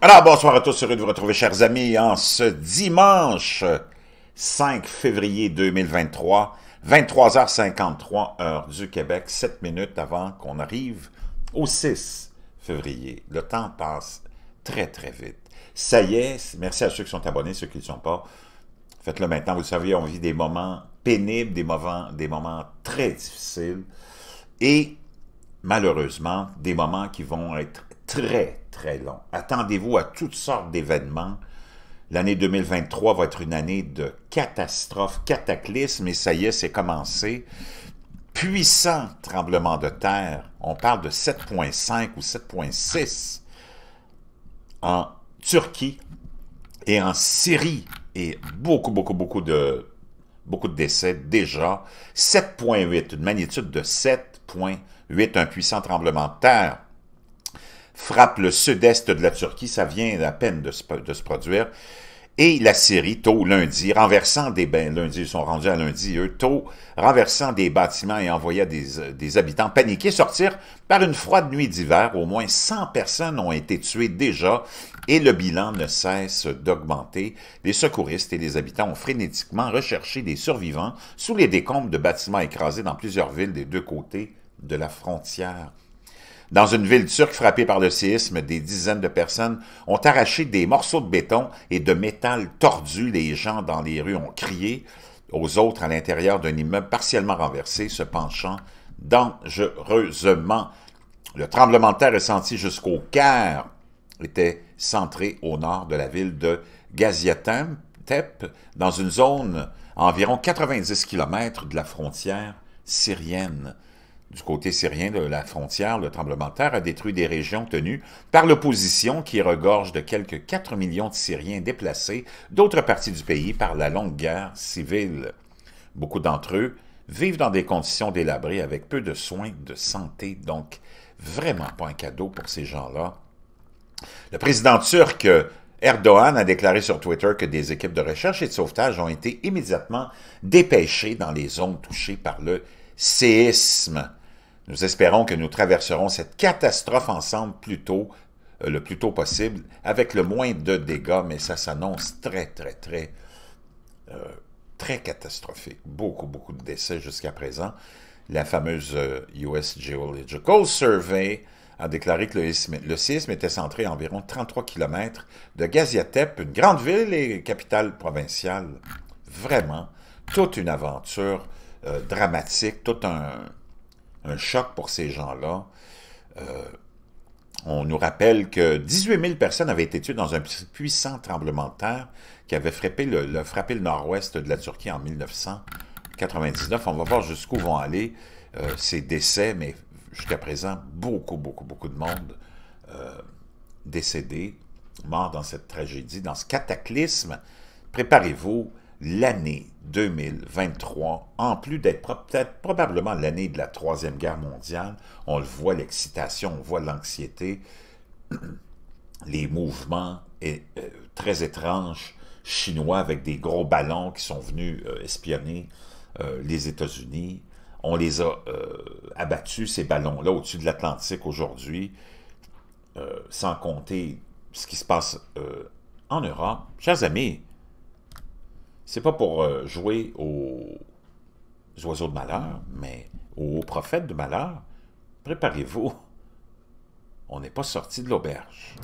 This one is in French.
Alors, bonsoir à tous, heureux de vous retrouver, chers amis, en ce dimanche 5 février 2023, 23h53, heure du Québec, 7 minutes avant qu'on arrive au 6 février. Le temps passe très, très vite. Ça y est, merci à ceux qui sont abonnés, ceux qui ne le sont pas. Faites-le maintenant, vous savez, on vit des moments pénibles, des moments, des moments très difficiles et malheureusement, des moments qui vont être très, très longs. Attendez-vous à toutes sortes d'événements. L'année 2023 va être une année de catastrophe, cataclysme, et ça y est, c'est commencé. Puissant tremblement de terre, on parle de 7.5 ou 7.6 en Turquie et en Syrie, et beaucoup, beaucoup, beaucoup de, beaucoup de décès déjà. 7.8, une magnitude de 7.8, un puissant tremblement de terre frappe le sud-est de la Turquie, ça vient à peine de se, produire, et la Syrie, tôt lundi, renversant des... Renversant des bâtiments et envoyant des, des habitants paniqués sortir par une froide nuit d'hiver. Au moins 100 personnes ont été tuées déjà, et le bilan ne cesse d'augmenter. Les secouristes et les habitants ont frénétiquement recherché des survivants sous les décombres de bâtiments écrasés dans plusieurs villes des deux côtés de la frontière. Dans une ville turque frappée par le séisme, des dizaines de personnes ont arraché des morceaux de béton et de métal tordu. Les gens dans les rues ont crié aux autres à l'intérieur d'un immeuble partiellement renversé, se penchant dangereusement. Le tremblement de terre ressenti jusqu'au Caire était centré au nord de la ville de Gaziantep, dans une zone à environ 90 km de la frontière syrienne. Du côté syrien de la frontière, le tremblement de terre a détruit des régions tenues par l'opposition qui regorge de quelques 4 millions de Syriens déplacés d'autres parties du pays par la longue guerre civile. Beaucoup d'entre eux vivent dans des conditions délabrées avec peu de soins de santé, donc vraiment pas un cadeau pour ces gens-là. Le président turc Erdogan a déclaré sur Twitter que des équipes de recherche et de sauvetage ont été immédiatement dépêchées dans les zones touchées par le séisme. Nous espérons que nous traverserons cette catastrophe ensemble plus tôt, euh, le plus tôt possible, avec le moins de dégâts, mais ça s'annonce très, très, très, euh, très catastrophique. Beaucoup, beaucoup de décès jusqu'à présent. La fameuse euh, US Geological Survey a déclaré que le, séisme était centré à environ 33 km de Gaziantep, une grande ville et capitale provinciale. Vraiment, toute une aventure euh, dramatique, tout un, un choc pour ces gens-là. Euh, on nous rappelle que 18 000 personnes avaient été tuées dans un puissant tremblement de terre qui avait frappé le, nord-ouest de la Turquie en 1999. On va voir jusqu'où vont aller euh, ces décès, mais jusqu'à présent, beaucoup, beaucoup, beaucoup de monde euh, décédé, mort dans cette tragédie, dans ce cataclysme. Préparez-vous, l'année 2023, en plus d'être probablement l'année de la Troisième Guerre mondiale, on le voit, l'excitation, on voit l'anxiété, les mouvements euh, très étranges chinois avec des gros ballons qui sont venus euh, espionner euh, les États-Unis. On les a abattus, ces ballons-là, au-dessus de l'Atlantique aujourd'hui, sans compter ce qui se passe en Europe. Chers amis, c'est pas pour euh, jouer aux oiseaux de malheur, mais aux prophètes de malheur. Préparez-vous, on n'est pas sorti de l'auberge.